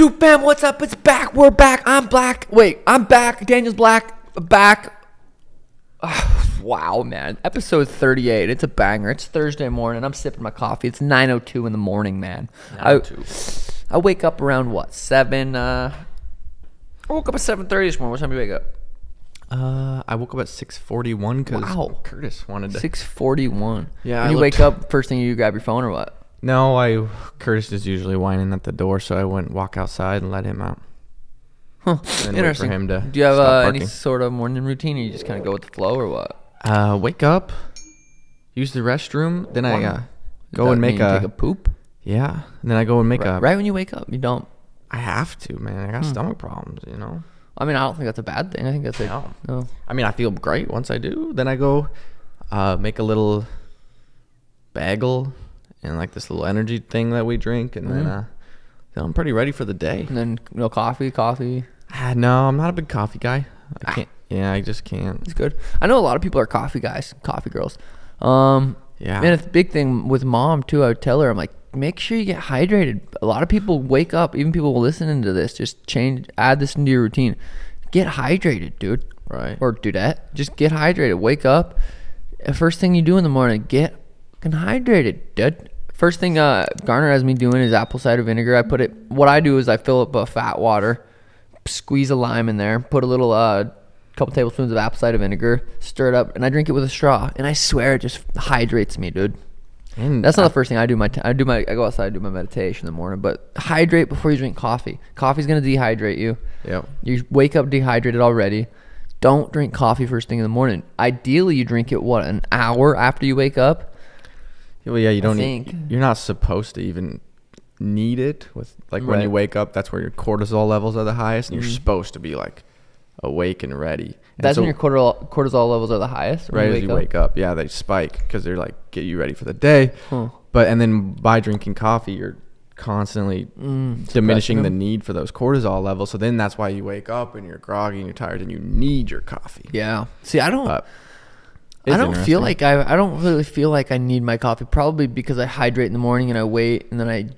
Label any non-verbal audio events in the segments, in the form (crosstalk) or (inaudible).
YouTube fam, what's up? It's back. We're back. I'm black. Wait, I'm back. Daniel's black. Back. (sighs) wow, man. Episode 38. It's a banger. It's Thursday morning. I'm sipping my coffee. It's 9:02 in the morning, man. I, I wake up around what? 7 uh I woke up at 7:30 this morning. What time do you wake up? Uh, I woke up at six forty one because Wow. Curtis wanted to. 6:41. Yeah, When I you looked- wake up, first thing you grab your phone or what? No, I Curtis is usually whining at the door, so I went and walk outside and let him out. (laughs) Huh. And wait for Interesting. him to do you have uh, any sort of morning routine or you just kind of go with the flow or what? Uh, wake up, use the restroom, then I uh, go and make a, take a poop? yeah, and then I go and make Right, a. right when you wake up, you don't. I have to, man. I got Hmm. stomach problems, you know. I mean, I don't think that's a bad thing. I think that's like No. no. I mean, I feel great once I do. Then I go, uh, make a little bagel and like this little energy thing that we drink, and then Mhm. uh, then I'm pretty ready for the day. And then no coffee. Coffee Ah, no, I'm not a big coffee guy. I Ah. can't. Yeah, I just can't. It's good. I know a lot of people are coffee guys, coffee girls. Um, Yeah. and it's a big thing with mom too. I would tell her, I'm like, make sure you get hydrated. A lot of people wake up, even people listening to this, just change, add this into your routine. Get hydrated, dude. Right. Or do that. Just get hydrated. Wake up. First thing you do in the morning, get hydrated, dude. First thing uh, Garner has me doing is apple cider vinegar. I put it. What I do is I fill up a fat water, squeeze a lime in there, put a little uh, couple tablespoons of apple cider vinegar, stir it up, and I drink it with a straw. And I swear it just hydrates me, dude. And That's not I- the first thing I do. My t- I do my I go outside and do my meditation in the morning. But hydrate before you drink coffee. Coffee's gonna dehydrate you. Yep. You wake up dehydrated already. Don't drink coffee first thing in the morning. Ideally, you drink it what an hour after you wake up. Well, yeah, you don't think. need. You're not supposed to even need it. With like when you wake up, that's where your cortisol levels are the highest, and Mhm. you're supposed to be like awake and ready. And That's so when your cortisol cortisol levels are the highest. when right as you wake up, yeah, they spike because they're like get you ready for the day. Huh. But and then by drinking coffee, you're constantly Mm, diminishing the need for those cortisol levels. So then that's why you wake up and you're groggy and you're tired and you need your coffee. Yeah. See, I don't. But I don't feel like I. I don't really feel like I need my coffee. Probably because I hydrate in the morning and I wait and then I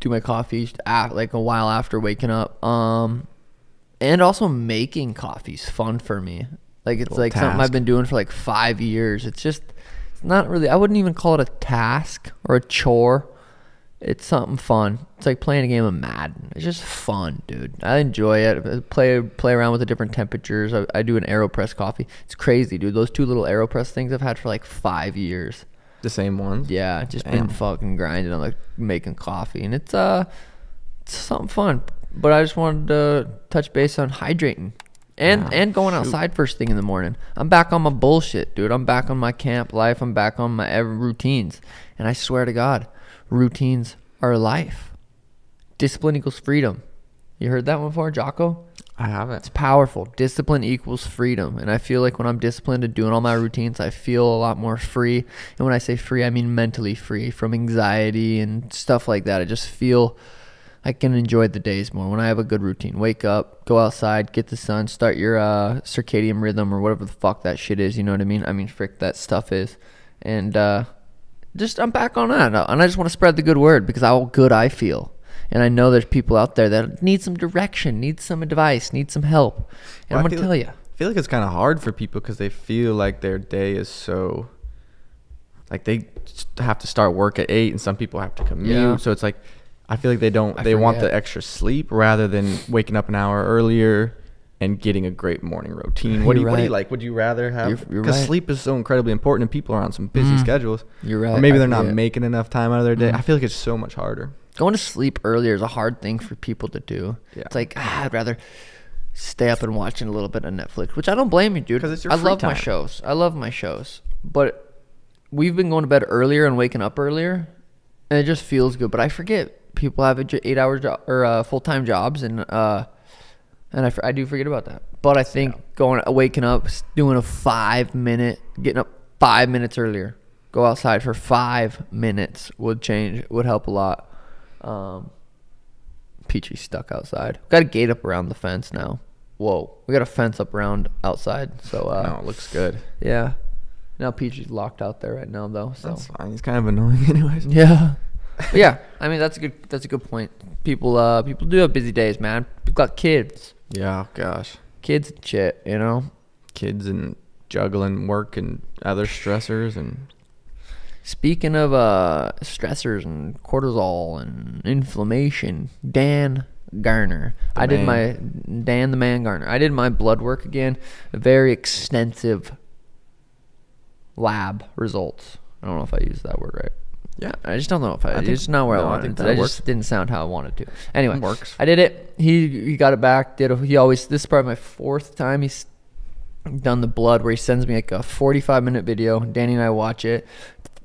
do my coffee af like a while after waking up. Um, and also making coffee's fun for me. Like it's like something I've been doing for like five years. It's just it's not really. I wouldn't even call it a task or a chore. It's something fun. It's like playing a game of Madden. It's just fun, dude. I enjoy it. I play play around with the different temperatures. I, I do an Aeropress coffee. It's crazy, dude. Those two little Aeropress things I've had for like five years. the same ones. Yeah, just been fucking grinding on like making coffee, and it's uh, it's something fun. But I just wanted to touch base on hydrating and Yeah, and going shoot. outside first thing in the morning. I'm back on my bullshit, dude. I'm back on my camp life. I'm back on my routines, and I swear to God, routines are life. Discipline equals freedom. You heard that one before, Jocko? I haven't. It's powerful. Discipline equals freedom. And I feel like when I'm disciplined and doing all my routines, I feel a lot more free. And when I say free, I mean mentally free from anxiety and stuff like that. I just feel I can enjoy the days more when I have a good routine. Wake up, go outside, get the sun, start your uh, circadian rhythm or whatever the fuck that shit is. You know what I mean? I mean, frick, that stuff is. And uh, just, I'm back on that. And I just want to spread the good word because how good I feel. And I know there's people out there that need some direction, need some advice, need some help. And Well, I'm feel- tell you. I feel like it's kind of hard for people because they feel like their day is so like they have to start work at eight and some people have to commute Yeah. so it's like i feel like they don't I they want the extra sleep rather than waking up an hour earlier and getting a great morning routine what do you You're what do you like would you rather have because right. sleep is so incredibly important and people are on some busy Mm. schedules You're right. or maybe they're not forget. making enough time out of their day Mm. i feel like it's so much harder Going to sleep earlier is a hard thing for people to do. Yeah. It's like, ah, I'd rather stay up and watching a little bit of Netflix, which I don't blame you, dude. it's your I love my shows. I love my shows. But we've been going to bed earlier and waking up earlier, and it just feels good. But I forget people have eight hour job or uh, full time jobs, and uh, and I, I do forget about that. But I think going waking up, doing a five minute, getting up five minutes earlier, go outside for five minutes would change, would help a lot. Um, Peachy's stuck outside. Got a gate up around the fence now. Whoa, we got a fence up around outside. So uh, no it looks good yeah. Now Peachy's locked out there right now though. So that's fine he's kind of annoying (laughs) anyways yeah. Yeah, I mean that's a good that's a good point. People uh people do have busy days, man. We've got kids, Yeah, gosh. kids and shit. You know. Kids and juggling work and other stressors and Speaking of uh stressors and cortisol and inflammation, Dan Garner. The I did my. Dan the man Garner. I did my blood work again. A very extensive lab results. I don't know if I used that word right. Yeah. I just don't know if I. I think- it's not where no, I I wanted think it. I just didn't sound how I wanted to. Anyway, Works. I did it. He he got it back. Did a, he always? This is probably my fourth time he's done the blood where he sends me like a 45 minute video. Danny and I watch it,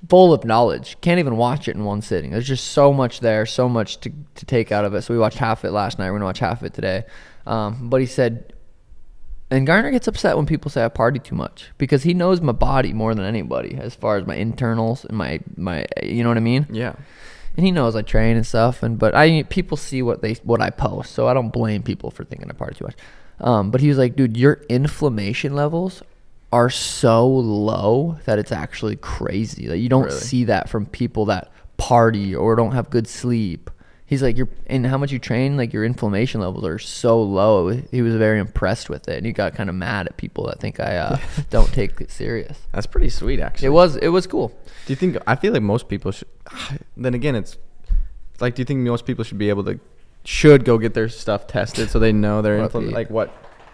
full of knowledge. Can't even watch it in one sitting. There's just so much there, so much to to take out of it. So we watched half of it last night. We're gonna watch half of it today. Um, but he said and Garner gets upset when people say I party too much because he knows my body more than anybody as far as my internals and my my you know what I mean? yeah. And he knows I train and stuff and but I people see what they what I post, so I don't blame people for thinking I party too much. Um, but he was like, dude, your inflammation levels are so low that it's actually crazy. Like you don't Really? see that from people that party or don't have good sleep. He's like, you're and how much you train, like your inflammation levels are so low. He was very impressed with it, and he got kind of mad at people that think I uh, (laughs) don't take it serious. That's pretty sweet actually. It was it was cool. Do you think I feel like most people should (sighs) then again it's like do you think most people should be able to should go get their stuff tested so they know their (laughs) infl- like what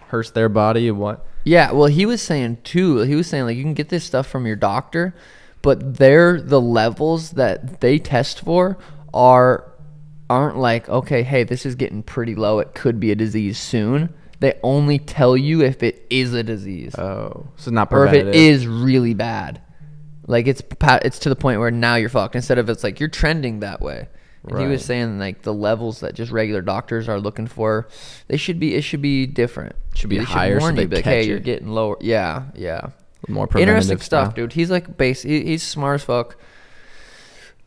hurts their body and what Yeah, well, he was saying too. He was saying like you can get this stuff from your doctor, but they're the levels that they test for are aren't like okay, hey, this is getting pretty low. It could be a disease soon. They only tell you if it is a disease oh so not or if it is really bad. Like it's it's to the point where now you're fucked. Instead of it's like you're trending that way. And he was saying like the levels that just regular doctors are looking for, they should be it should be different. Should be They higher so warn you, like, hey, you're getting lower. Yeah, yeah. more preventative Interesting stuff, stuff. dude. He's like base. He, he's smart as fuck.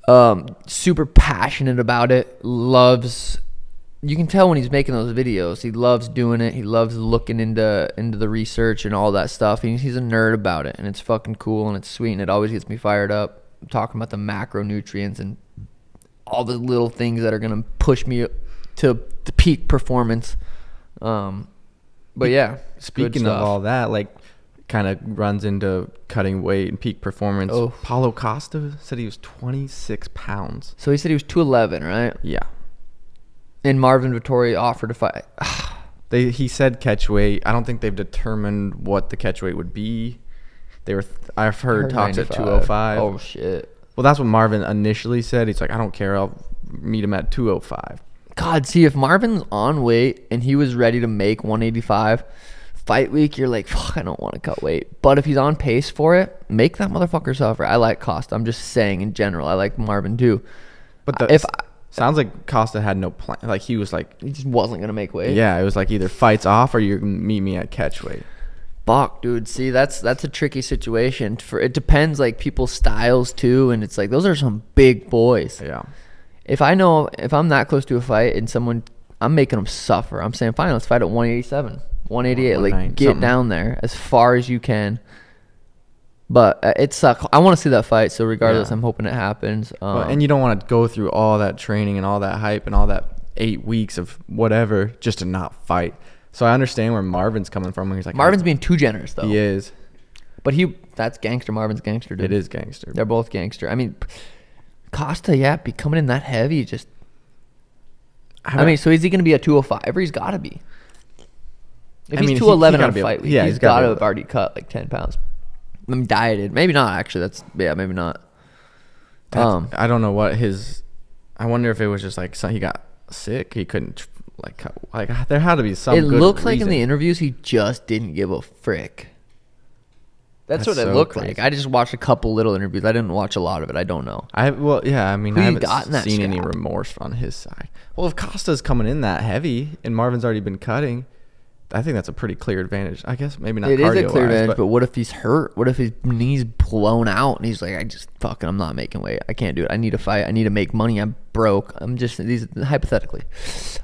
Um, super passionate about it. Loves. You can tell when he's making those videos. He loves doing it. He loves looking into into the research and all that stuff. He, he's a nerd about it, and it's fucking cool and it's sweet and it always gets me fired up. Talking about the macronutrients and all the little things that are gonna push me to the peak performance. Um, but yeah, Speaking of all that, like kind of runs into cutting weight and peak performance. Oh. Paulo Costa said he was 26 pounds. So he said he was 211, right? Yeah. And Marvin Vettori offered to fight. They he said catch weight. I don't think they've determined what the catch weight would be. They were I've heard talks at 205. Oh shit. Well, that's what Marvin initially said. He's like, I don't care. I'll meet him at 205. God, see if Marvin's on weight and he was ready to make 185 fight week, you're like, fuck, I don't want to cut weight. But if he's on pace for it, make that motherfucker suffer. I like Costa. I'm just saying in general. I like Marvin too. But the, uh, if if sounds like Costa had no plan. Like he was like, he just wasn't gonna make weight. yeah, it was like either fights off or you meet me at catch weight. Fuck, dude. See, that's that's a tricky situation. For it depends, like people's styles too, and it's like those are some big boys. Yeah. If I know if I'm that close to a fight and someone, I'm making them suffer. I'm saying, fine, let's fight at 187, 188. Like get something. down there as far as you can. But uh, it sucks. I want to see that fight. So regardless, Yeah. I'm hoping it happens. Um, Well, and you don't want to go through all that training and all that hype and all that eight weeks of whatever just to not fight. So I understand where Marvin's coming from. When he's like, Marvin's being too generous though. he is. But he, that's gangster. Marvin's gangster. Dude. It is gangster. They're both gangster. I mean, Costa, yeah, be coming in that heavy. Just, I mean, so is he going to be a 205 or he's got to be? If I he's mean, 211 he on gotta fight able- week, yeah, he's he's gotta got be to able have already cut like 10 pounds. I'm dieted. Maybe not, actually. That's, yeah, maybe not. That's- Um, I don't know what his. I wonder if it was just like so he got sick. He couldn't like cut- like (laughs) there had to be some. it good looked like in the interviews he just didn't give a frick. That's, That's what it so looked crazy. like. I just watched a couple little interviews. I didn't watch a lot of it. I don't know. I well yeah I mean Who I haven't got that seen any remorse on his side. Well, if Costa's coming in that heavy and Marvin's already been cutting, I think that's a pretty clear advantage. I guess maybe not. It is a clear advantage, but, but what if he's hurt? What if his knees blown out and he's like, I just fucking, I'm not making weight. I can't do it. I need to fight. I need to make money. I'm broke. I'm just these hypothetically,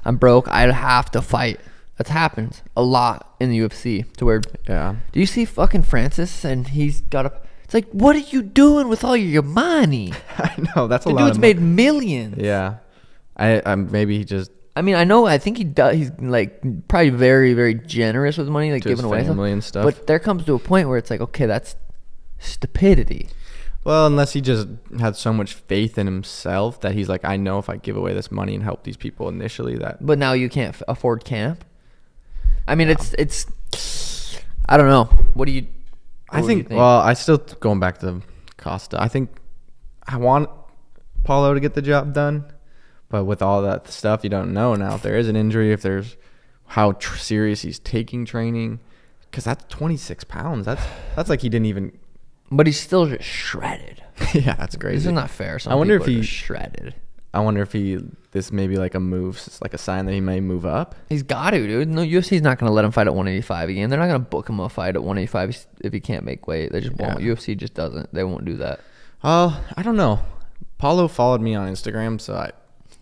I'm broke. I have to fight. That's happened a lot in the UFC. To where, yeah. do you see fucking Francis and he's got a? It's like, what are you doing with all your money? (laughs) I know that's a lot. The dude's made millions. Yeah, I, I maybe he just I mean, I know. I think he does. He's like probably very, very generous with money, like To giving away stuff. and stuff. But there comes to a point where it's like, okay, that's stupidity. well, unless he just had so much faith in himself that he's like, I know if I give away this money and help these people initially, that But now you can't f- afford camp. I mean, it's it's. I don't know. What do you? I do you think, Well, I still going back to Costa. I think I want Paulo to get the job done, but with all that stuff, you don't know now if there is an injury, if there's how tr- serious he's taking training, because that's 26 pounds. That's that's like he didn't even. but he's still just shredded. (laughs) yeah, that's crazy. This is not fair. Some I wonder if he- shredded. I wonder if he this may be like a move, it's like a sign that he may move up. He's got to, dude. No, UFC's not going to let him fight at 185 again. They're not going to book him a fight at 185 if he can't make weight. They just won't. UFC just doesn't. They won't do that. Oh, I don't know. Paulo followed me on Instagram, so I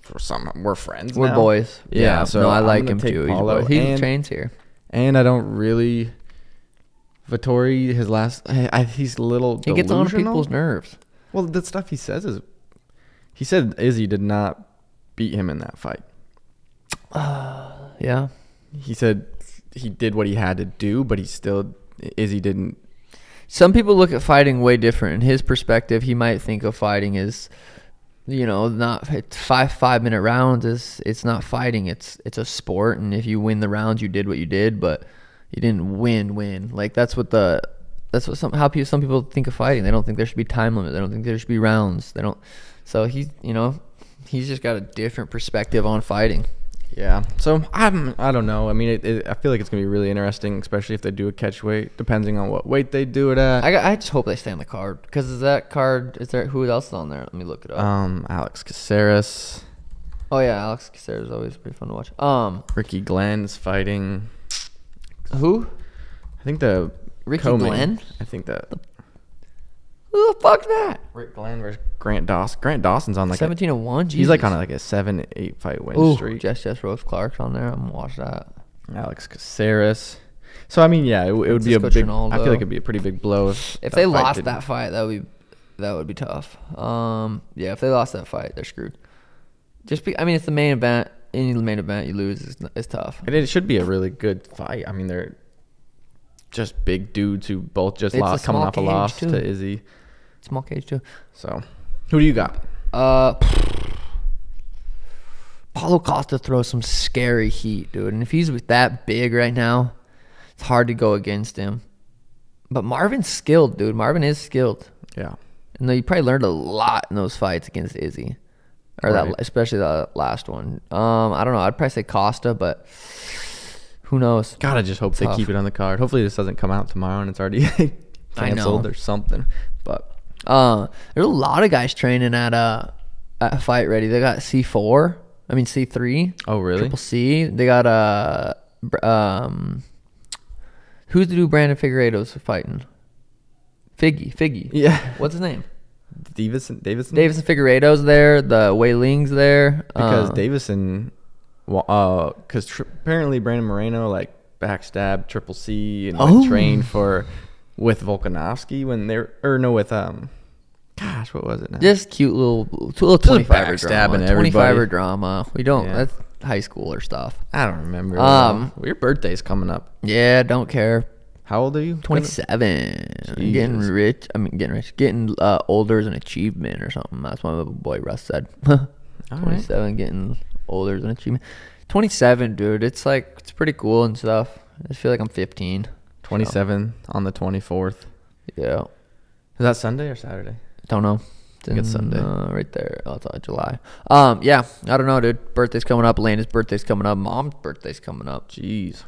for some we're friends. We're now. boys. Yeah, so no, I like him too. He's, Paulo he and- trains here. And I don't really. Vettori, his last, I, I, he's a little. He gets on people's nerves. Well, the stuff he says is, he said Izzy did not beat him in that fight. Uh, yeah. He said he did what he had to do, but he still Izzy didn't. Some people look at fighting way different. In his perspective, he might think of fighting as, you know, not five five minute rounds. Is it's not fighting. It's it's a sport, and if you win the rounds, you did what you did, but you didn't win. Win like that's what the that's what some how people some people think of fighting. They don't think there should be time limit. They don't think there should be rounds. They don't. So he, you know, he's just got a different perspective on fighting. Yeah. So I'm. I don't know. I mean, it, it, I feel like it's gonna be really interesting, especially if they do a catch weight, depending on what weight they do it at. I, I just hope they stay on the card because is that card? Is there who else is on there? Let me look it up. um, Alex Caceres, Oh yeah, Alex Caceres is always pretty fun to watch. Um, Ricky Glenn's fighting. who? I think the Ricky co-main- Glenn? I think that Who the fuck's that? Rick Glenn versus Grant Dawson. Grant Dawson's on like Seventeen and one. He's like on like a seven eight fight win Ooh, streak. Jess Jess Rose Clark's on there. I'm gonna watch that. Alex Caceres. So I mean, yeah, it, it would be a big. I feel like it'd be a pretty big blow if If they lost didn't- that fight, that would be that would be tough. Um, yeah, if they lost that fight, they're screwed. Just be, I mean, it's the main event. Any main event you lose is, is tough. And it should be a really good fight. I mean, they're just big dudes who both just It's lost, coming off a loss too. to Izzy. Small cage too. So, who do you got? Uh, (sighs) Paulo Costa throws some scary heat, dude. And if he's with that big right now, it's hard to go against him. But Marvin's skilled, dude. Marvin is skilled. Yeah, And you probably learned a lot in those fights against Izzy, or that especially the last one. Um, I don't know. I'd probably say Costa, but who knows? God, I just hope they keep it on the card. Hopefully, this doesn't come out tomorrow and it's already (laughs) canceled or something. But Uh, there's a lot of guys training at uh at Fight Ready. They got C four. I mean C three. oh, really? Triple C. They got uh um who's the dude Brandon Figueiredo's fighting? Figgy, Figgy. Yeah, What's his name? Deiveson, Deiveson, Deiveson Figueiredo's there. The Wei Ling's there. because uh, Deiveson, well, uh, because tr- apparently Brandon Moreno like backstabbed Triple C and like, Oh. trained for with Volkanovski when they're or no with um, gosh, what was it now? just cute little little twenty five drama. Twenty everybody. drama. We don't. Yeah. That's high schooler stuff. I don't remember. Um, Um, your birthday's coming up. Yeah, don't care. How old are you? Twenty seven. Getting rich. I mean, getting rich. Getting uh, older is an achievement or something. That's what my boy Russ said. (laughs) right. Twenty seven. Getting older is an achievement. Twenty seven, dude. It's like it's pretty cool and stuff. I just feel like I'm fifteen. Twenty-seven on the twenty-fourth. Yeah. Is that Sunday or Saturday? I don't know. It's think it's Sunday. uh, right there. Oh, it's uh, July. Um, yeah. I don't know, dude. Birthday's coming up. Elena's birthday's coming up. Mom's birthday's coming up. Jeez.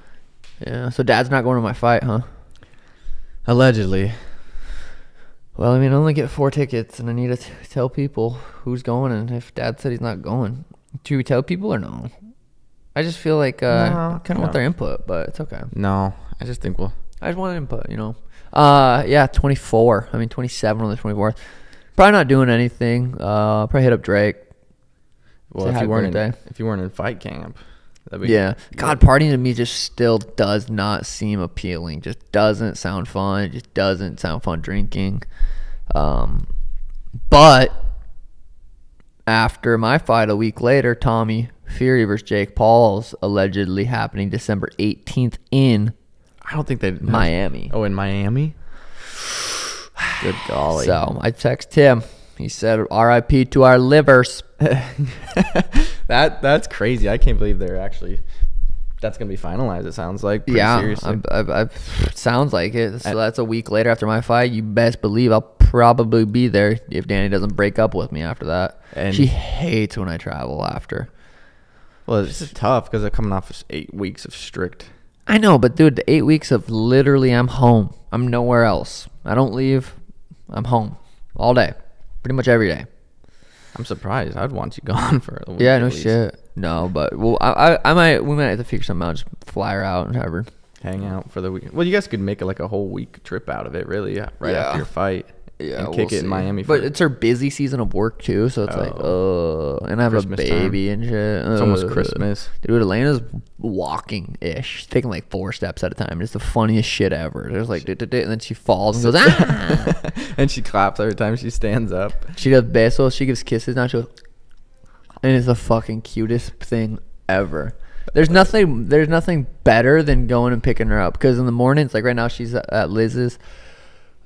Yeah. So dad's not going to my fight, huh? Allegedly. Well, I mean, I only get four tickets, and I need to t- tell people who's going, and if Dad said he's not going, do we tell people or no? I just feel like uh, No, I kind of no. want their input, but it's okay. No, I just think we'll. I just want input, you know. Uh, yeah, 24. I mean, 27 on the 24th. Probably not doing anything. Uh, probably hit up Drake. Well, if you weren't in, if you weren't in fight camp, That'd be- Yeah. God, partying to me just still does not seem appealing. Just doesn't sound fun. It just doesn't sound fun drinking. Um, but after my fight a week later, Tommy Fury versus Jake Paul's allegedly happening December 18th in I don't think they Miami. Oh, in Miami. (sighs) Good golly. So I text him. He said, "R.I.P. to our livers." (laughs) that that's crazy. I can't believe they're actually. That's gonna be finalized. It sounds like. Pretty yeah, Seriously. I, I, I, sounds like it. So that's a week later after my fight. You best believe I'll probably be there if Danny doesn't break up with me after that. And- she hates when I travel after. well, it's tough because they're coming off of eight weeks of strict. I know, but dude, the eight weeks of literally I'm home. I'm nowhere else. I don't leave. I'm home all day, pretty much every day. I'm surprised. I'd want you (laughs) gone for a week. Yeah, no shit. No, but well, I, I, I might, we might have to figure something out. Just fly her out and have her. Hang out for the weekend. Well, you guys could make like a whole week trip out of it, really. Yeah, right Yeah. after your fight. Yeah, and kick we'll it in. Miami. But it's her busy season of work too, so it's like, Oh. uh, and I have Christmas a time. baby and shit. It's almost Christmas. Dude, Elena's walking ish. Taking like four steps at a time. It's the funniest shit ever. There's like, and then she falls and (laughs) goes, ah. (laughs) and she claps every time she stands up. she does besos. She gives kisses. Now she goes, and it's the fucking cutest thing ever. There's nothing. There's nothing better than going and picking her up because in the mornings, like right now, she's at Liz's.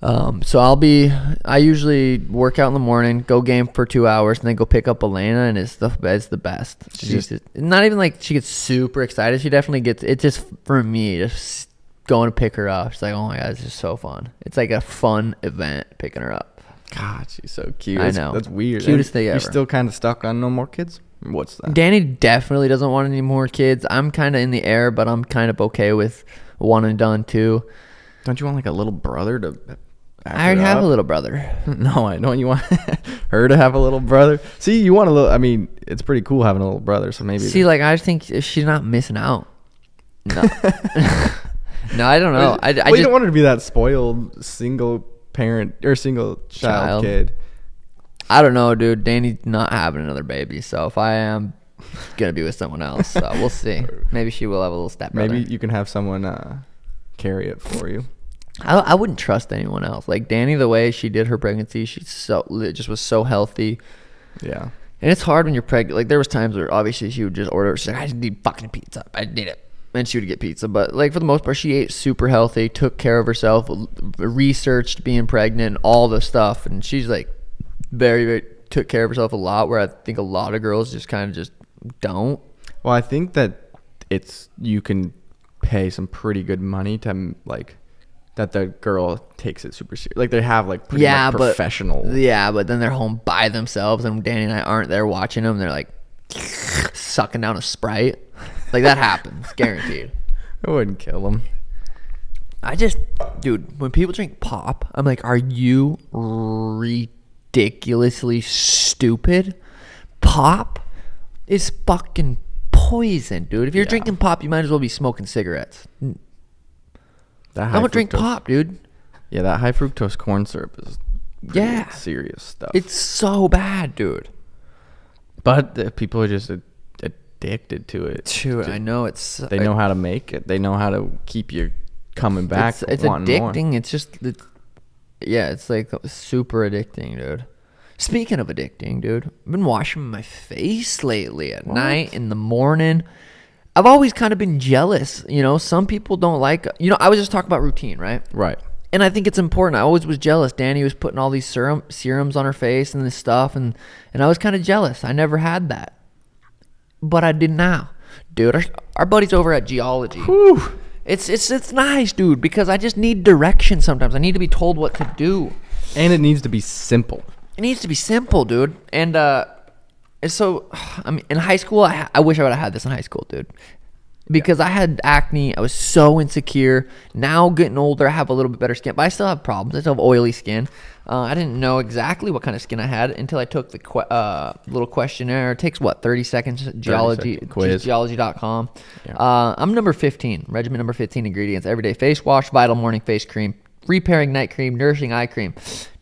Um, so I'll be. I usually work out in the morning, go game for two hours, and then go pick up Elena, and it's the it's the best. She's just- not even like she gets super excited. She definitely gets. It just for me, just going to pick her up. She's like, oh my god, this is so fun. It's like a fun event picking her up. God, she's so cute. I It's- know. That's weird. Cutest And thing You're ever. still kind of stuck on no more kids. What's that? Danny definitely doesn't want any more kids. I'm kind of in the air, but I'm kind of okay with one and done too. Don't you want like a little brother to? I already have a little brother. (laughs) No, I don't. You want (laughs) her to have a little brother? See, you want a little. I mean, it's pretty cool having a little brother. So maybe. See, like I think she's not missing out. (laughs) No, no, I don't know. I, I well, just don't want her to be that spoiled single parent or single child, Child. kid. I don't know, dude. Danny's not having another baby, so if I am gonna be with someone else, so we'll see. Maybe she will have a little step. Maybe you can have someone uh, carry it for you. I, I wouldn't trust anyone else. Like Danny, the way she did her pregnancy, she so just was so healthy. Yeah. And it's hard when you're pregnant. Like there was times where obviously she would just order. She's like, I just need fucking pizza. I need it, and she would get pizza. But like for the most part, she ate super healthy, took care of herself, researched being pregnant, all the stuff, and she's like very, very took care of herself a lot. Where I think a lot of girls just kind of just don't. Well, I think that it's you can pay some pretty good money to like that the girl takes it super serious. Like they have like pretty yeah, but professional. Yeah, but then they're home by themselves, and Danny and I aren't there watching them. They're like sucking down a sprite. Like that happens, (laughs) guaranteed. I wouldn't kill them. I just, dude, when people drink pop, I'm like, are you ridiculously stupid? Pop is fucking poison, dude. If you're Yeah. drinking pop, you might as well be smoking cigarettes. That I don't drink fructose- pop, dude. Yeah, that high fructose corn syrup is Yeah. serious stuff. It's so bad, dude. but the people are just ad- addicted to it. Dude, I know it's. They know how to make it. They know how to keep you coming back. It's, it's wanting more. addicting. It's just, it's, yeah, it's like super addicting, dude. Speaking of addicting, dude, I've been washing my face lately at night, in the morning. I've always kind of been jealous. You know, some people don't like, you know, I was just talking about routine, right? Right. And I think it's important. I always was jealous. Danny was putting all these serum serums on her face and this stuff, and and I was kind of jealous. I never had that, but I did now, dude. Our, our buddies over at Geologie. Whew. It's it's it's nice, dude, because I just need direction sometimes. I need to be told what to do. And it needs to be simple. It needs to be simple, dude. And uh and so (sighs) I mean in high school I, I wish I would have had this in high school, dude. Because I had acne, I was so insecure. Now getting older, I have a little bit better skin, but I still have problems. I still have oily skin. Uh, I didn't know exactly what kind of skin I had until I took the que- uh, little questionnaire. It takes what 30 seconds. Geologie quiz. geologie.com. Yeah. Uh, I'm number 15. Regimen number 15 ingredients. Everyday face wash, vital morning face cream, repairing night cream, nourishing eye cream.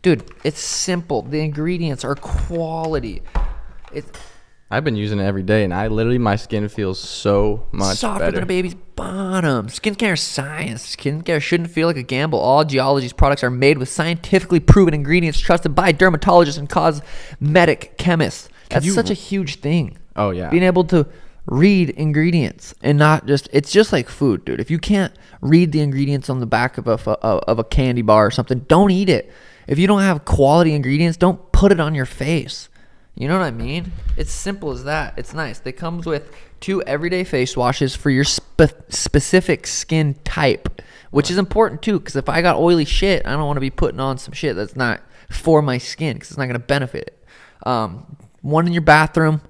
Dude, it's simple. The ingredients are quality. It's I've been using it every day, and I literally my skin feels so much Softer better. than a baby's bottom. Skincare science. Skincare shouldn't feel like a gamble. All Geologie's products are made with scientifically proven ingredients trusted by dermatologists and cosmetic chemists. That's you- such a huge thing. Oh, yeah. Being able to read ingredients and not just it's just like food, dude. If you can't read the ingredients on the back of a of a candy bar or something, don't eat it. If you don't have quality ingredients, don't put it on your face. You know what I mean? It's simple as that. It's nice. They comes with two everyday face washes for your spe- specific skin type, which is important too. Because if I got oily shit, I don't want to be putting on some shit that's not for my skin because it's not gonna benefit it. Um, one in your bathroom,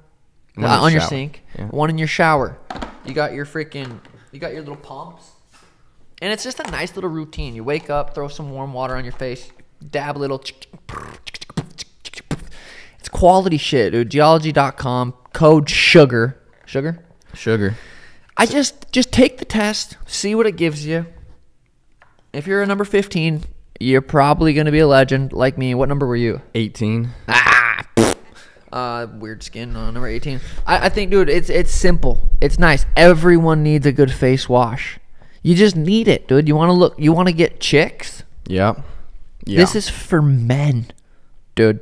uh, on your shower. sink. Yeah. One in your shower. You got your freaking. You got your little pumps. And it's just a nice little routine. You wake up, throw some warm water on your face, dab a little. It's quality shit, dude. Geologie.com, code sugar. Sugar? Sugar. I just just take the test, see what it gives you. If you're a number 15, you're probably going to be a legend like me. What number were you? 18. Ah, uh, weird skin on number 18. I, I think, dude, it's it's simple. It's nice. Everyone needs a good face wash. You just need it, dude. You want to look. You want to get chicks. Yeah. This is for men, dude.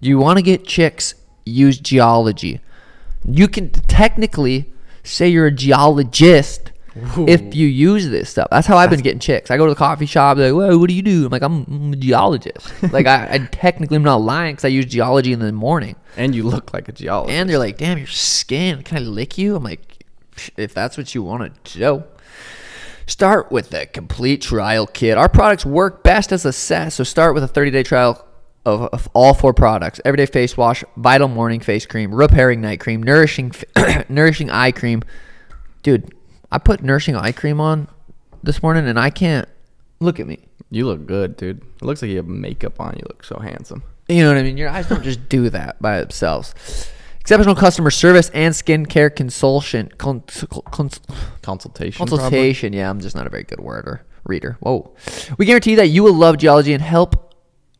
You want to get chicks? Use Geologie. You can technically say you're a geologist if you use this stuff. That's how I've been getting chicks. I go to the coffee shop. Like, "Whoa, what do you do?" I'm like, "I'm, I'm a geologist." like, I, technically I technically am not lying because I use Geologie in the morning. and you look like a geologist. And they're like, "Damn, your skin. Can I lick you?" I'm like, "If that's what you want to do." Start with the complete trial kit. Our products work best as a set, so start with a 30-day trial of, of all four products: Everyday Face Wash, Vital Morning Face Cream, Repairing Night Cream, Nourishing (clears throat) Nourishing Eye Cream. Dude, I put Nourishing Eye Cream on this morning, and I can't look at me. you look good, dude. It looks like you have makeup on. You look so handsome. You know what I mean? Your eyes don't just do that by themselves. Exceptional customer service and skincare consultation. Cons- cons- Consultation. probably? consultation. Yeah, I'm just not a very good word or reader. Whoa. We guarantee that you will love Geologie and help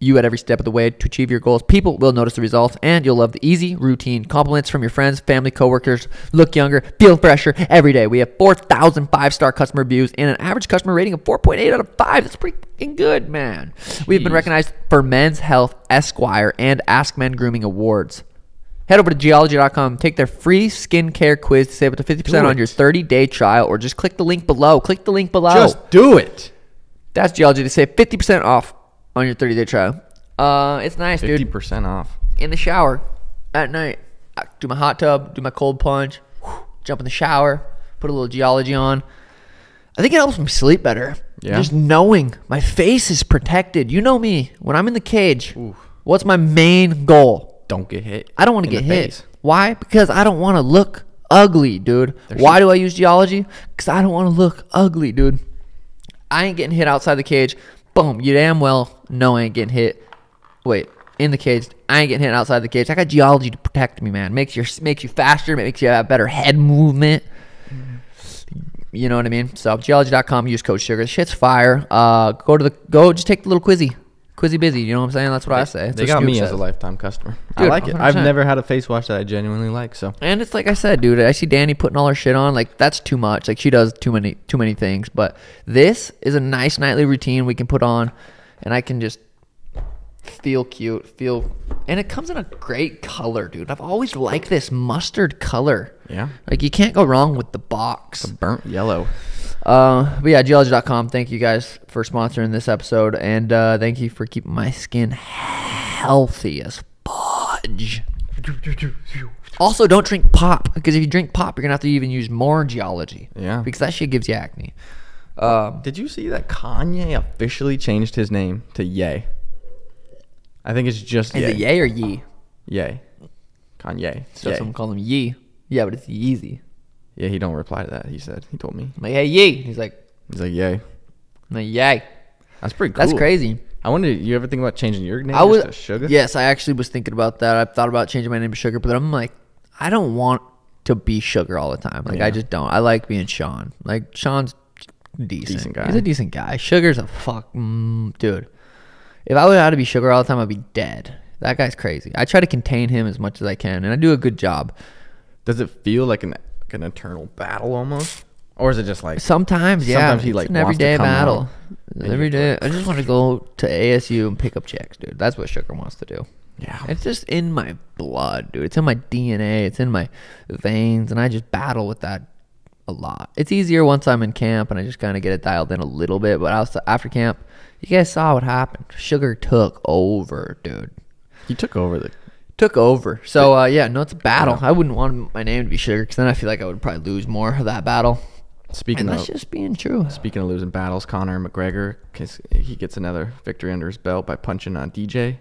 you at every step of the way to achieve your goals. People will notice the results, and you'll love the easy routine. Compliments from your friends, family, coworkers. Look younger, feel fresher every day. We have 4,000 five star customer reviews and an average customer rating of 4.8 out of 5. That's pretty good, man. We've been recognized for Men's Health, Esquire, and Ask Men Grooming Awards. Head over to geologie.com, take their free skincare quiz to save up to 50% on your 30 day trial, or just click the link below. Click the link below. Just do it. That's Geologie to save 50% off on your 30 day trial. Uh, it's nice, Fifty dude. percent off. In the shower at night, I do my hot tub, do my cold plunge, jump in the shower, put a little Geologie on. I think it helps me sleep better. Yeah. Just knowing my face is protected. You know me. When I'm in the cage, what's my main goal? Don't get hit. I don't want to get hit. face. Why? Because I don't want to look ugly, dude. Why do I use Geologie? Because I don't want to look ugly, dude. I ain't getting hit outside the cage. Boom. You damn well know I ain't getting hit. Wait, in the cage. I ain't getting hit outside the cage. I got Geologie to protect me, man. Makes you makes you faster. Makes you have better head movement. You know what I mean? So geologie.com. Use code sugar. Shit's fire. Uh, go to the go. Just take the little quizzy. Quizzy busy. You know what I'm saying? That's what I say. That's They got Scoop me as a lifetime customer. I Dude, like it. I've never had a face wash that I genuinely like. So And it's like I said, dude. I see Danny putting all her shit on. Like that's too much. Like she does too many too many things. But this is a nice nightly routine we can put on, and I can just feel cute, feel, and it comes in a great color, dude. I've always liked this mustard color. yeah, Like you can't go wrong with the box. burnt yellow. Uh, but yeah, geologie.com. Thank you guys for sponsoring this episode, and uh, thank you for keeping my skin healthy as fudge. Also, don't drink pop because if you drink pop, you're gonna have to even use more Geologie. Yeah. because that shit gives you acne. Um, Did you see that Kanye officially changed his name to Ye? I think it's just is Ye. it yay or yee? Ye. Kanye. So Ye. some call him yee. Yeah, but it's Yeezy. Yeah, he don't reply to that. He said he told me. I'm like, hey yee. He's like, He's like, Yay. I'm like yay. That's pretty cool. That's crazy. I wonder. You ever think about changing your name I was to Sugar? Yes, I actually was thinking about that. I thought about changing my name to Sugar, but I'm like, I don't want to be Sugar all the time. Like Yeah. I just don't. I like being Sean. Like Sean's decent. Decent guy. He's a decent guy. Sugar's a fuck mm, dude. If I would have to be Sugar all the time, I'd be dead. That guy's crazy. I try to contain him as much as I can, and I do a good job. Does it feel like an like an eternal battle almost, or is it just like Sometimes, yeah. Sometimes he, it's like, an wants to everyday come battle. out, and you Every day, I just want to go to ASU and pick up checks, dude. That's what Sugar wants to do. yeah? It's just in my blood, dude. It's in my DNA. It's in my veins, and I just battle with that a lot. It's easier once I'm in camp and I just kind of get it dialed in a little bit. But after camp, you guys saw what happened. Sugar took over, dude. He took over the. Took over. So uh, yeah, no, it's a battle. I wouldn't want my name to be Sugar because then I feel like I would probably lose more of that battle. Speaking And of that's just being true. speaking of losing battles, Conor McGregor, 'cause he gets another victory under his belt by punching on DJ.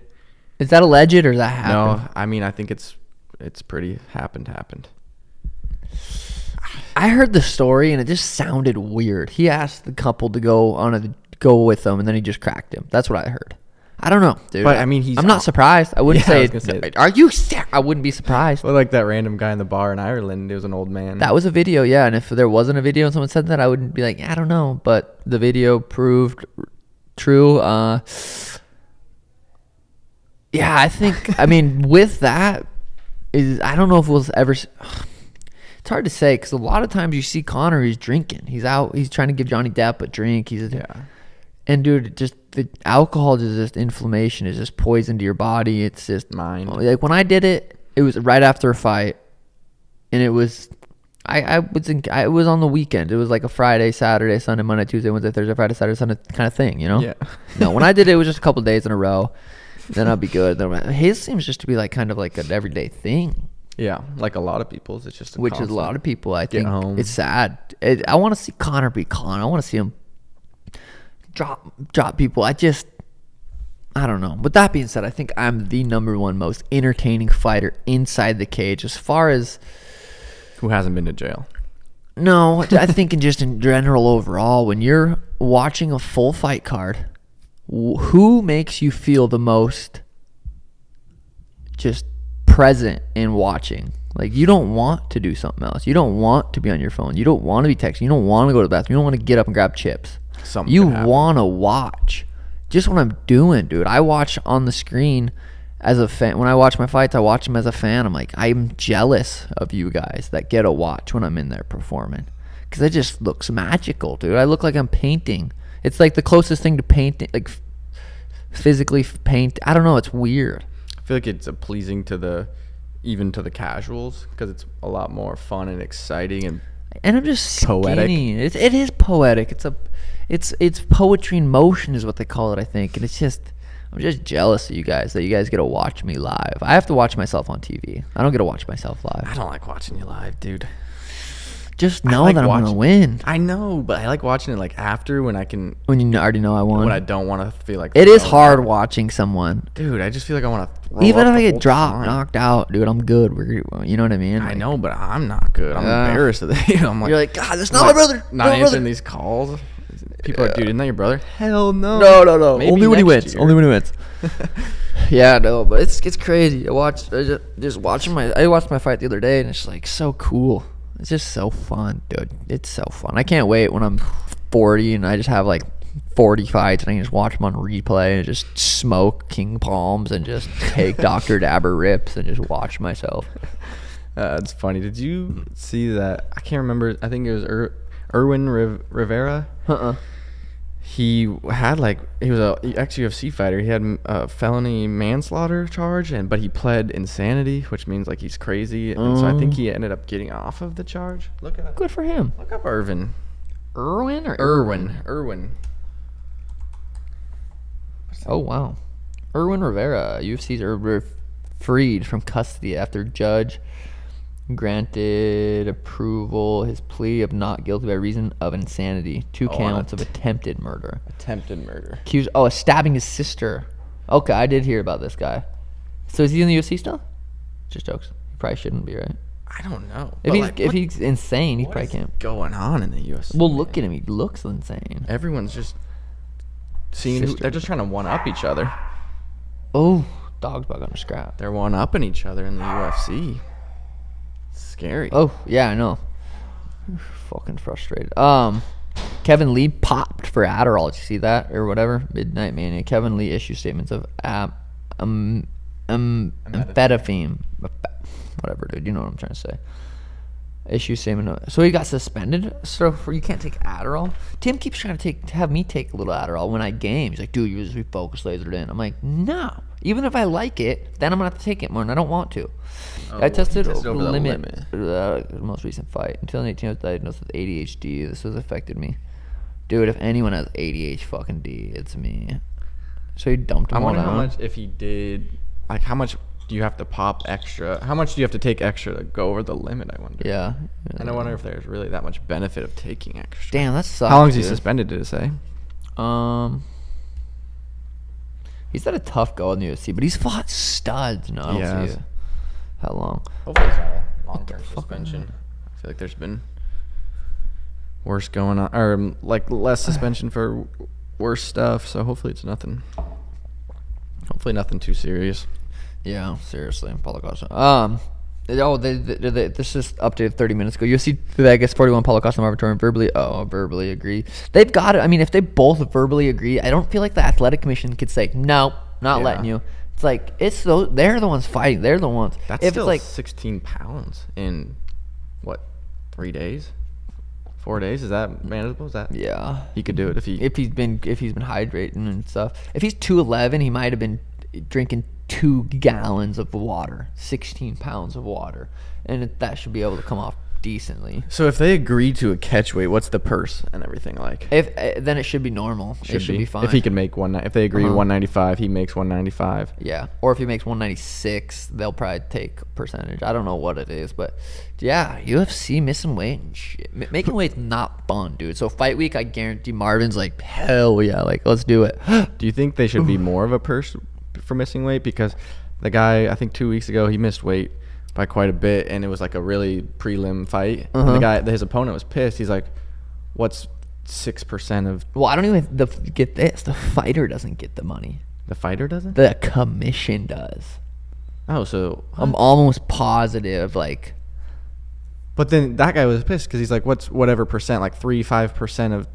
Is that alleged or is that happened? No, I mean I think it's it's pretty happened happened. I heard the story and it just sounded weird. He asked the couple to go on a go with him, and then he just cracked him. That's what I heard. I don't know, dude. But, I mean, he's I'm not surprised. I wouldn't (laughs) Yeah, I say. gonna say- Are you? ser- I wouldn't be surprised. Well, like that random guy in the bar in Ireland, it was an old man. That was a video, yeah. And if there wasn't a video and someone said that, I wouldn't be like, I don't know. But the video proved true. Uh, yeah, I think. I mean, with that, is I don't know if we'll ever. s- It's hard to say because a lot of times you see Conor, he's drinking. He's out. He's trying to give Johnny Depp a drink. He's yeah. and dude, just the alcohol is just inflammation. Is just poison to your body. It's just Mind. Oh, like when I did it, it was right after a fight, and it was, I I was in, I, it was on the weekend. It was like a Friday, Saturday, Sunday, Monday, Tuesday, Wednesday, Thursday, Friday, Saturday, Sunday kind of thing. You know? Yeah. no, when I did it, it was just a (laughs) couple days in a row. Then I'd be good. Then I'm- his seems just to be like kind of like an everyday thing, Yeah, like a lot of people's. It's just a which is a lot of people. I think home. it's sad. It, I want to see Conor be Conor. I want to see him drop drop people. I just I don't know. With that being said, I think I'm the number one most entertaining fighter inside the cage. As far as who hasn't been to jail. no, I think in just in general overall, when you're watching a full fight card, who makes you feel the most just present and watching? Like you don't want to do something else. You don't want to be on your phone. You don't want to be texting. You don't want to go to the bathroom. You don't want to get up and grab chips. Something you want to watch. Just what I'm doing, dude. I watch on the screen as a fan. When I watch my fights, I watch them as a fan. I'm like, I'm jealous of you guys that get a watch when I'm in there performing. Because it just looks magical, dude. I look like I'm painting. It's like the closest thing to painting, like physically paint. I don't know. It's weird. I feel like it's uh, pleasing to the even to the casuals because it's a lot more fun and exciting and and I'm just Poetic. skinny. It is poetic. It's a, it's it's poetry in motion is what they call it, I think. And it's just I'm just jealous of you guys that you guys get to watch me live. I have to watch myself on TV. I don't get to watch myself live. I don't like watching you live, dude. Just know like that I'm gonna win I know, but I like watching it like after when I can when you already know I won. when I don't want to feel like it is hard up. watching someone. dude. I just feel like I want to. Even if I get dropped, knocked out, dude, I'm good. We're, you know what I mean? I know, but I'm not good. I'm Yeah. embarrassed of that. (laughs) I'm like, You're like, God, that's not my brother. Not my answering brother." these calls. People are, dude, isn't that your brother? Hell no. No, no, no. Maybe Only when he wins. year. Only when he wins. (laughs) yeah, no, but it's it's crazy. I watched I just, just watching my I watched my fight the other day and it's like so cool. It's just so fun, dude. It's so fun. I can't wait when I'm 40 and I just have like 40 fights and I can just watch them on replay and just smoke King Palms and just take (laughs) Dr. Dabber rips and just watch myself. Uh, it's funny. Did you see that? I can't remember. I think it was Ir- Irwin Riv- Rivera. Uh-uh. He had like he was a ex UFC fighter. He had a felony manslaughter charge, and but he pled insanity, which means like he's crazy. And so I think he ended up getting off of the charge. Look at Good for him. look up Irvin. Irwin or Irwin. Irwin. Oh wow, Irwin Rivera, UFC's er- er- freed from custody after judge granted approval his plea of not guilty by reason of insanity. Two Oh, counts of attempted murder. Attempted murder. Accused oh stabbing his sister. Okay, I did hear about this guy. So is he in the UFC still? Just jokes. He probably shouldn't be, right? I don't know. If But, he's like, if what- he's insane, he probably can't. going on in the UFC? Well, look at him. He looks insane. Everyone's just seeing. Who, they're just trying to one up each other. Oh, dog's about gonna scrap. They're one upping each other in the UFC. Scary. Oh yeah, I know. Fucking frustrated. Um, Kevin Lee popped for Adderall. Did you see that or whatever? Midnight Mania. Kevin Lee issued statements of um, um um, Amphetamine. whatever, dude. You know what I'm trying to say. Issue statement. So he got suspended. So for, you can't take Adderall. Tim keeps trying to take to have me take a little Adderall when I game. He's like, dude, you just be focused lasered in. I'm like, no. Even if I like it, then I'm gonna have to take it more, and I don't want to. Oh, I tested, tested the over the limit. Uh, the most recent fight. In 2018, I was diagnosed with ADHD. This has affected me. Dude, if anyone has ADHD, fucking D, it's me. So he dumped I him all wonder how much if he did. Like, how much do you have to pop extra? How much do you have to take extra to go over the limit? I wonder. Yeah. And I wonder if there's really that much benefit of taking extra. Damn, that sucks. How long is he suspended? Did it say? Um, he's had a tough go in the UFC, but he's fought studs. No, I don't Yeah. see it. How long? Hopefully it's not a long-term fuck? suspension. I feel like there's been worse going on, or um, like less suspension for worse stuff. So hopefully it's nothing. Hopefully nothing too serious. Yeah, seriously, Paulo Costa. Um, oh, they, they, they, this is updated 30 minutes ago. UFC Vegas 41 Paulo Costa Marvin Vettori verbally, oh, verbally agree. They've got it. I mean, if they both verbally agree, I don't feel like the athletic commission could say no, not Yeah. letting you. It's like it's those. They're the ones fighting. They're the ones. That's if still it's like 16 pounds in what three days, four days? Is that manageable? Is that yeah, he could do it if he? if he's been if he's been hydrating and stuff. If he's two eleven, he might have been drinking two gallons of water, sixteen pounds of water, and it, that should be able to come off decently. so if they agree to a catch weight, what's the purse and everything like? If uh, then it should be normal. it should be, fine. If he can make one, if they agree Uh-huh. 195, he makes 195. yeah, or if he makes one ninety six, they'll probably take percentage. I don't know what it is, but yeah, UFC missing weight and shit. M- making weight's not fun, dude. So fight week, I guarantee Marvin's like hell yeah, like let's do it. (gasps) Do you think they should be (sighs) more of a purse for missing weight? Because the guy, I think two weeks ago, he missed weight by quite a bit, and it was like a really prelim fight. And Uh-huh. the guy, his opponent, was pissed. He's like, "What's six percent of Well, I don't even the, get this. The fighter doesn't get the money. the fighter doesn't?" The commission does. oh, so I'm almost positive. Like, But then that guy was pissed because he's like, "What's whatever percent? Like three, five percent of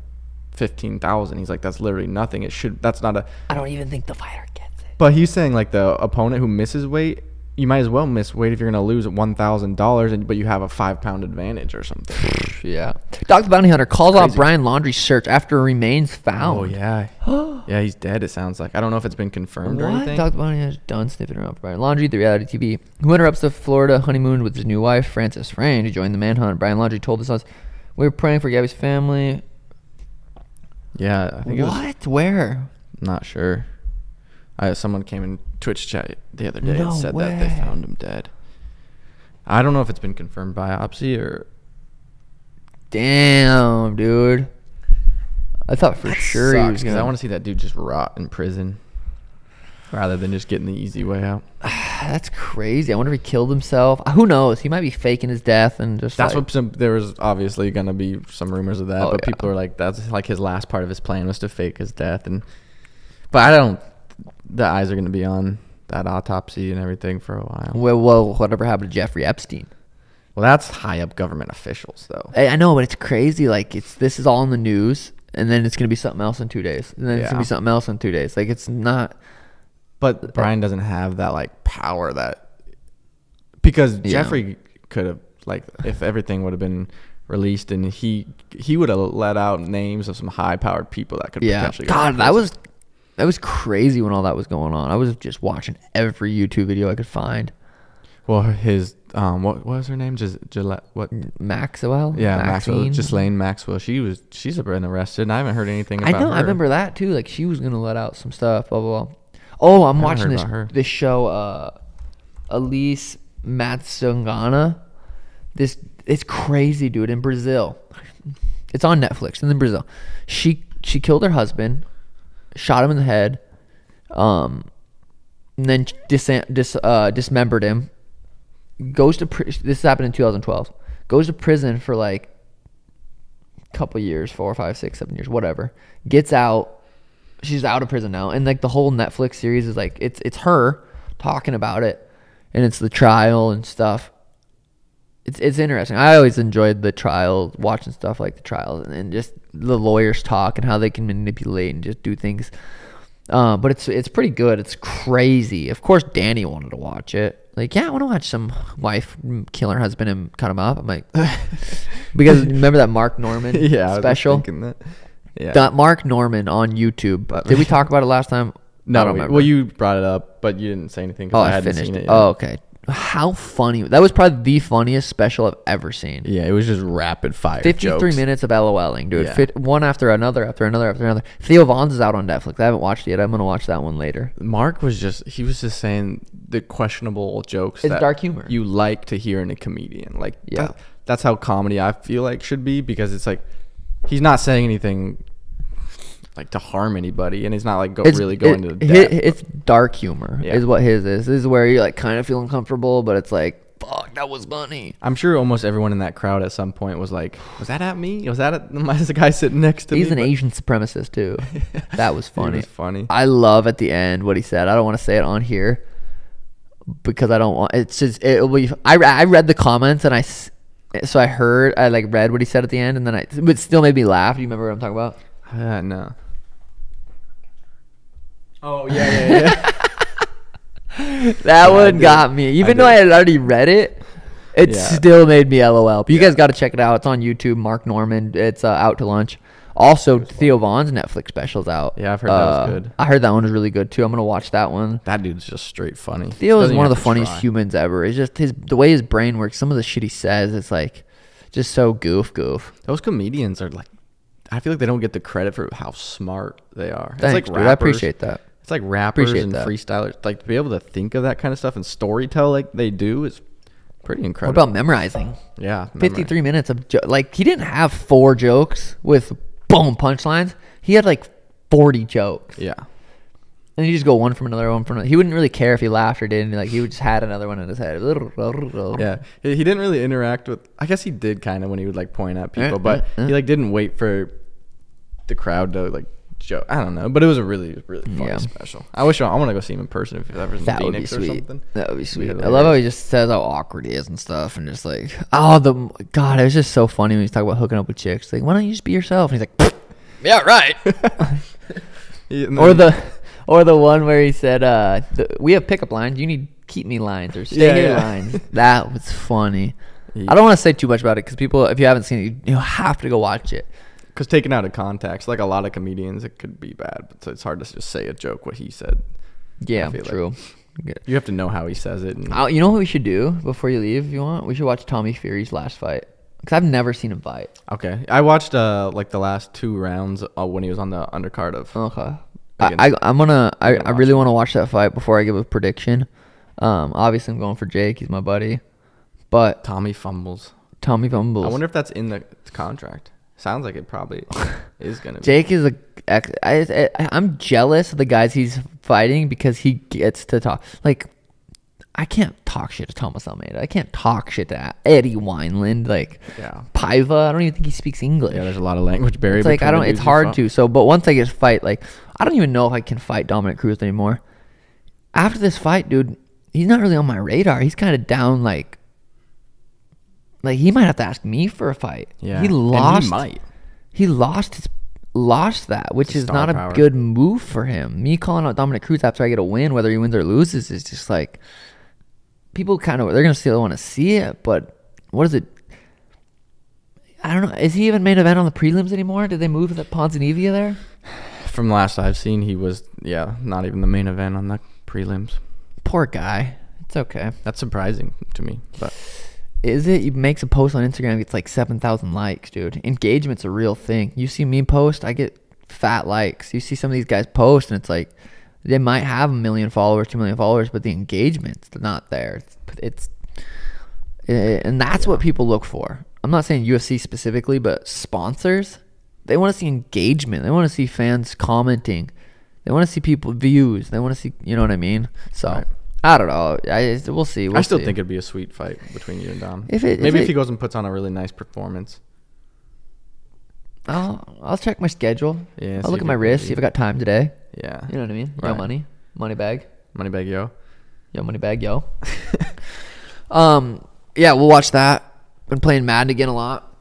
fifteen thousand? He's like, "That's literally nothing. It should. That's not a." I don't even think the fighter gets. But he's saying like the opponent who misses weight, you might as well miss weight if you're gonna lose one thousand dollars, and but you have a five pound advantage or something. (sighs) Yeah. Dog the Bounty Hunter calls out Brian Laundrie's search after remains found. Oh yeah, (gasps) yeah, he's dead. It sounds like I don't know if it's been confirmed or anything. Dog the Bounty Hunter's done sniffing around for Brian Laundrie, the reality TV. Who interrupts the Florida honeymoon with his new wife, Frances Frane, to join the manhunt. Brian Laundrie told us, "We were praying for Gabby's family." yeah, I think it was. What? Where? Not sure. I, someone came in Twitch chat the other day No and said that they found him dead. I don't know if it's been confirmed by biopsy or Damn, dude. I thought for sure he was gonna. I want to see that dude just rot in prison rather than just getting the easy way out. (sighs) That's crazy. I wonder if he killed himself. Uh, Who knows? He might be faking his death and just. That's like, what some there was obviously gonna be some rumors of that, Oh, but yeah. people are like that's like his last part of his plan was to fake his death, and but I don't. The eyes are gonna be on that autopsy and everything for a while. Well, well, whatever happened to Jeffrey Epstein? Well, that's high up government officials though. I, I know, but it's crazy. Like it's this is all in the news, and then it's gonna be something else in two days, and then it's gonna Yeah. be something else in two days. Like it's not. But Brian doesn't have that like power that because Yeah. Jeffrey could have like if everything would have been released and he he would have let out names of some high powered people that could Yeah. potentially go to God, that prison. was that was crazy when all that was going on. I was just watching every YouTube video I could find. well his um what, what was her name just Gillette what Maxwell. yeah Maxwell Maxine? Ghislaine Maxwell she was she's been arrested and I haven't heard anything I about know. her. I remember that too. Like she was gonna let out some stuff. Blah blah blah. Oh, I'm watching this her. this show. Uh, Elize Matsunaga. This it's crazy, dude. In Brazil, it's on Netflix. And in Brazil, she she killed her husband, shot him in the head, um, and then dis, dis uh, dismembered him. Goes to pri- this happened in 2012. Goes to prison for like a couple years, four, five, six, seven years, whatever. Gets out. She's out of prison now, and like the whole Netflix series is like it's it's her talking about it, and it's the trial and stuff. It's it's interesting. I always enjoyed the trial, watching stuff like the trials, and, and just the lawyers talk and how they can manipulate and just do things. Uh, but it's it's pretty good. It's crazy. Of course, Danny wanted to watch it. Like, yeah, I want to watch some wife kill her husband and cut him up. I'm like, (laughs) because remember that Mark Normand (laughs) yeah, special? thinking that. Yeah. That Mark Normand on YouTube. But- Did we talk about it last time? (laughs) no, I don't we- remember. well, you brought it up, but you didn't say anything. oh, I I, hadn't finished it. it. yet. Oh, okay. How funny! That was probably the funniest special I've ever seen. yeah, it was just rapid fire. 53 jokes. minutes of LOLing, dude. Yeah. Fit, one after another, after another, after another. Theo Von's is out on Netflix. I haven't watched it yet. I'm gonna watch that one later. Mark was just he was just saying the questionable jokes. It's that dark humor. You like to hear in a comedian. Like Yeah. that- that's how comedy I feel like should be because it's like he's not saying anything like to harm anybody, and he's not like go, really going it- to depth. It's dark humor, Yeah. is what his is. This is where you like kind of feel uncomfortable, but it's like, fuck, that was funny. I'm sure almost everyone in that crowd at some point was like, "Was that at me? Was that at (laughs) the guy sitting next to He's me?" He's an But- Asian supremacist too. (laughs) that was funny. was funny. I love at the end what he said. I don't want to say it on here because I don't want. It's just it will be. I I read the comments and I. s- So I heard, I like read what he said at the end, and then I, but it still made me laugh. Do you remember what I'm talking about? Uh, no. Oh yeah, yeah, yeah. (laughs) That Yeah, one got me. I Even though I had already read it, it Yeah. still made me LOL. But you Yeah. guys got to check it out. It's on YouTube. Mark Normand. It's uh, out to lunch. Also, Theo Von's Netflix special's out. Yeah, I've heard that was Uh, good. I heard that one was really good too. I'm gonna watch that one. that dude's just straight funny. Theo is one of the funniest try. humans ever. It's just his the way his brain works. Some of the shit he says, it's like just so goof goof. Those comedians are like, I feel like they don't get the credit for how smart they are. Thanks, it's like dude. rappers. I appreciate that. It's like rappers Appreciate and that. freestylers. Like to be able to think of that kind of stuff and storytell like they do is pretty incredible. What about memorizing? yeah, 53 minutes of jo- like he didn't have four jokes with boom punchlines. He had like 40 jokes. Yeah, And you just go one from another, one from another. He wouldn't really care if he laughed or didn't. Like he would just had another one in his head. (laughs) yeah. He, he didn't really interact with. I guess he did kind of when he would like point at people, Eh, but eh, eh. he like didn't wait for the crowd to like joke. I don't know, but it was a really really funny Yeah. special. I wish I, I want to go see him in person if he's ever in That would be Phoenix or sweet. something. That would be sweet. I love how he just says how awkward he is and stuff, and just like, oh, the God, it was just so funny when he's talking about hooking up with chicks. Like, why don't you just be yourself? And he's like, yeah, right. (laughs) He- and or the, or the one where he said, uh, the, we have pickup lines. You need keep me lines or stay Yeah, here yeah. lines. That was funny. (laughs) He- I don't want to say too much about it because people, if you haven't seen it, you, you have to go watch it. Because taken out of context, like a lot of comedians, it could be bad. But so it's hard to just say a joke what he said. Yeah, feel like- true. You have to know how he says it. And you know what we should do before you leave? If you want, we should watch Tommy Fury's last fight because I've never seen him fight. okay, I watched uh like the last two rounds uh, when he was on the undercard of. Okay. I, I I'm gonna I, gonna I really want to watch that fight before I give a prediction. Um, obviously I'm going for Jake. He's my buddy, but Tommy fumbles. Tommy fumbles. I wonder if that's in the contract. Sounds like it probably is gonna. be. Jake is a. ex- I, I I'm jealous of the guys he's fighting because he gets to talk. Like, I can't talk shit to Thomas Almeida. I can't talk shit to Eddie Wineland. Like, Yeah. Paiva. I don't even think he speaks English. Yeah, there's a lot of language barrier. it's like I don't. It's hard to. So, but once I get to fight, like I don't even know if I can fight Dominick Cruz anymore. After this fight, dude, he's not really on my radar. He's kind of down. Like, like he might have to ask me for a fight. Yeah, he and he lost. might. He lost his lost that, which is not a good move for him. Me calling out Dominick Cruz after I get a win, whether he wins or loses, is just like people kind of they're gonna still want to see it, but what is it? I don't know. Is he even main event on the prelims anymore? Did they move the Ponzinibbio there? (sighs) From last I've seen, he was yeah not even the main event on the prelims. Poor guy. It's okay. That's surprising to me, but Is it? He makes a post on Instagram, gets like seven thousand likes, dude. Engagement's a real thing. You see me post, I get fat likes. You see some of these guys post, and it's like they might have a million followers, two million followers, but the engagement's not there. It's, it's eh, and that's what people look for. I'm not saying UFC specifically, but sponsors, they want to see engagement. They want to see fans commenting. They want to see people views. They want to see, you know what I mean? So Right. I don't know. I we'll see. We'll I still see. think it'd be a sweet fight between you and Dom. If it- maybe if, it- he goes and puts on a really nice performance. I'll I'll check my schedule. Yeah, I'll look at my wrist, see if I got time today. Yeah, You know what I mean? Yo Right. money, bag, money bag, Yo. yo money bag, yo. (laughs) um, yeah, we'll watch that. Been playing Madden again a lot.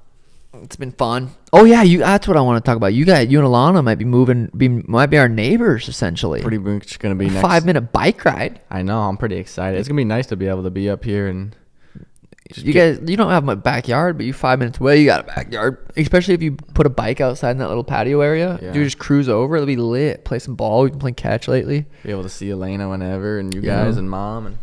It's been fun. Oh yeah, you. That's what I want to talk about. You got you and Alana might be moving. Be might be our neighbors essentially. Pretty much gonna be next. five minute bike ride. I know. I'm pretty excited. It's gonna be nice to be able to be up here and. You get- guys, you don't have my backyard, but you five minutes away, you got a backyard. Especially if you put a bike outside in that little patio area, Yeah. you just cruise over. It'll be lit. Play some ball. We can play catch lately. be able to see Elena whenever and you Yeah. guys and mom and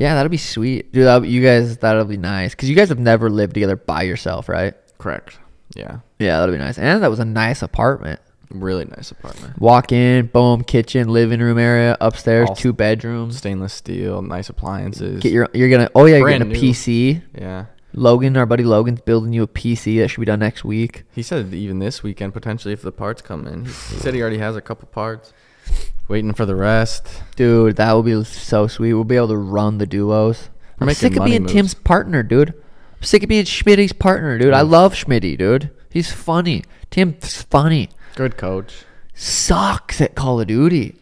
Yeah, that'll be sweet, dude. That'll, you guys, that'll be nice because you guys have never lived together by yourself, right? correct. Yeah. Yeah, that'll be nice. And that was a nice apartment. Really nice apartment. Walk in, boom, kitchen, living room area, upstairs, All two bedrooms. Stainless steel, nice appliances. Get your, you're gonna, oh yeah, you're getting a new. PC. yeah. Logan, our buddy Logan's building you a PC that should be done next week. He said even this weekend potentially if the parts come in. He, he said he already has a couple parts. Waiting for the rest. Dude, that will be so sweet. We'll be able to run the duos. We're I'm sick of being moves. Tim's partner, dude. I'm sick of being Schmitty's partner, dude. I love Schmitty, dude. He's funny. Tim's funny. Good coach. Sucks at Call of Duty.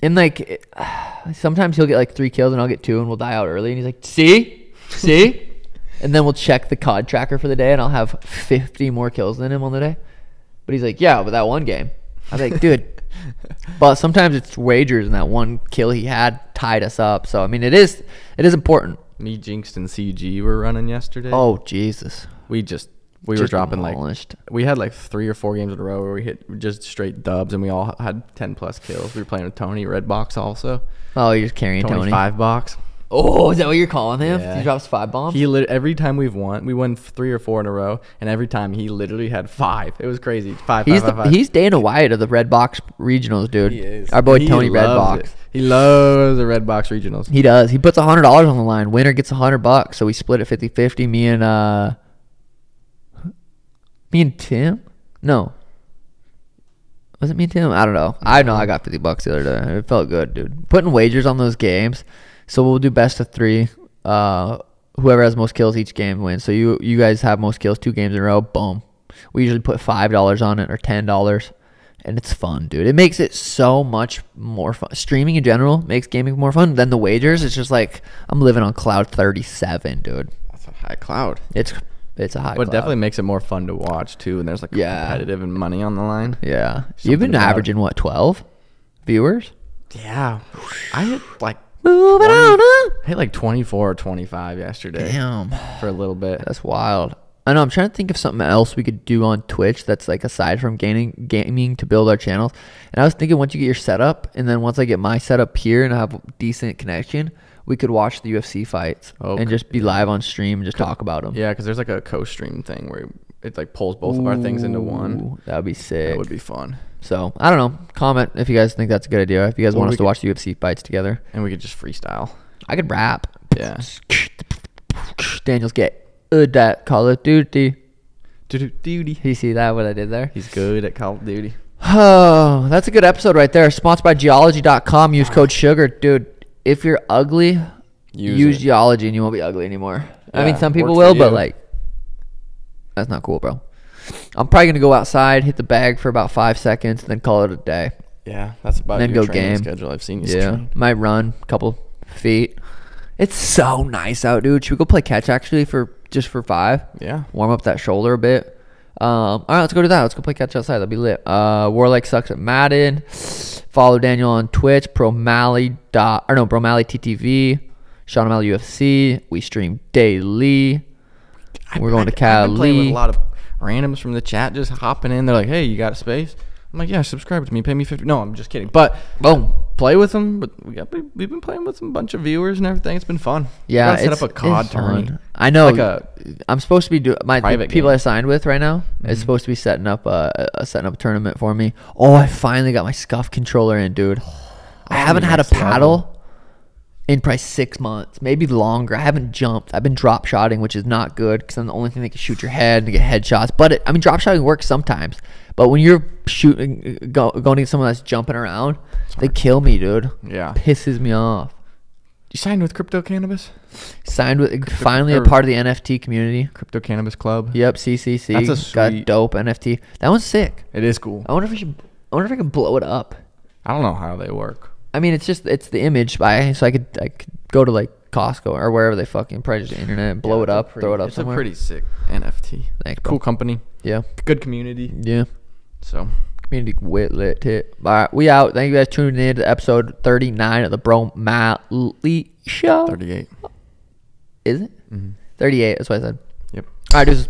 And like, it- (sighs) sometimes he'll get like three kills and I'll get two and we'll die out early. And he's like, see? See? (laughs) and then we'll check the COD tracker for the day and I'll have 50 more kills than him on the day. But he's like, yeah, but that one game. I'm like, dude. (laughs) But sometimes it's wagers and that one kill he had tied us up. So I mean, it is it is important. Me, Jinxed, and CG were running yesterday. Oh Jesus, we just we were Just dropping like demolished. we had like three or four games in a row where we hit just straight dubs and we all had ten plus kills. We were playing with Tony Red Box also. oh you're just carrying Tony, Tony. five box. Oh, is that what you're calling him? Yeah. He drops five bombs. He lit every time we've won, we won three or four in a row, and every time he literally had five. It was crazy. Five. He's five, the five, he's Dana White of the Red Box Regionals, dude. He is. Our boy He Tony Red Box. it. He loves the Red Box regionals. He does. He puts a hundred dollars on the line. Winner gets a hundred bucks. So we split it 50-50. Me and uh, me and Tim. No. Was it me and Tim? I don't know. I know I got fifty bucks the other day. It felt good, dude. Putting wagers on those games. So we'll do best of three. Uh, whoever has most kills each game wins. So you you guys have most kills two games in a row. Boom. We usually put five dollars on it or ten dollars. And it's fun, dude. It makes it so much more fun. Streaming in general makes gaming more fun than the wagers. It's just like I'm living on cloud 37, dude. That's a high cloud. It's it's a high. But it definitely makes it more fun to watch too, and there's like Yeah. competitive and money on the line. Yeah, you've been about averaging what 12 viewers? Yeah, I hit like Moving 20 on up. I hit like 24 or 25 yesterday Damn, for a little bit. that's wild. I know. I'm trying to think of something else we could do on Twitch that's like aside from gaming, gaming to build our channels. And I was thinking once you get your setup, and then once I get my setup here and I have decent connection, we could watch the UFC fights Oh, and just be live on stream and just talk about them. Yeah, because there's like a co-stream thing where it like pulls both of our things into one. That would be sick. That would be fun, So I don't know. Comment if you guys think that's a good idea. If you guys Or want us to could- watch the UFC fights together, and we could just freestyle. I could rap. Yeah. (laughs) Daniels get uh, that Call of Duty. Duty. You see that what I did there? He's good at Call of Duty. Oh, that's a good episode right there. Sponsored by Geologie.com. Use code Sugar, dude. If you're ugly, Use use. Geology and you won't be ugly anymore. I mean, some people will, but like, that's not cool, bro. I'm probably gonna go outside, hit the bag for about five seconds, and then call it a day. Yeah, that's about Then your go training game. schedule. I've seen you Yeah, train. might run a couple feet. It's so nice out, dude. Should we go play catch actually for just for five? Yeah. Warm up that shoulder a bit. Um, all right, let's go do that. Let's go play catch outside. That'll be lit. Uh, Warlike sucks at Madden. Follow Daniel on Twitch. Promally dot or no Bromally TTV. Sean O'Malley UFC. We stream daily. We're going to I've been playing with a lot of randoms from the chat just hopping in. They're like, "Hey, you got a space?" I'm like, "Yeah, subscribe to me. Pay me 50." No, I'm just kidding. But Boom. play with them. But we got we've been playing with some bunch of viewers and everything. It's been fun. We Yeah, gotta set up a COD tournament. I know. Like a I'm supposed to be doing my people game. I signed with right now is Mhm. supposed to be setting up a, a setting up a tournament for me. Oh, I finally got my scuff controller in, dude. (sighs) I haven't had a paddle. level. In probably six months, maybe longer. I haven't jumped. I've been drop shotting, which is not good because I'm the only thing that can shoot your head and get headshots. But it, I mean, drop shotting works sometimes. But when you're shooting, go, going to someone that's jumping around, they kill me, dude. yeah. Pisses me off. You signed with Crypto Cannabis, Signed with finally a part of the NFT community. Crypto Cannabis Club. Yep, CCC. That's a got sweet- dope NFT. That one's sick. It is cool. I wonder if we should. I wonder if I can blow it up. I don't know how they work. I mean, it's just it's the image by so I could I could go to like Costco or wherever they fucking probably just internet, and blow Yeah, it up, pretty- throw it up It's somewhere. a pretty sick NFT. Thanks, bro. Cool company, Yeah, good community. yeah. So Community wit lit tip. All right, we out. Thank you guys tuning in to episode thirty nine of the Bro Mally Show. 38. Is it Mm-hmm. thirty eight? That's what I said. Yep. All right, dudes.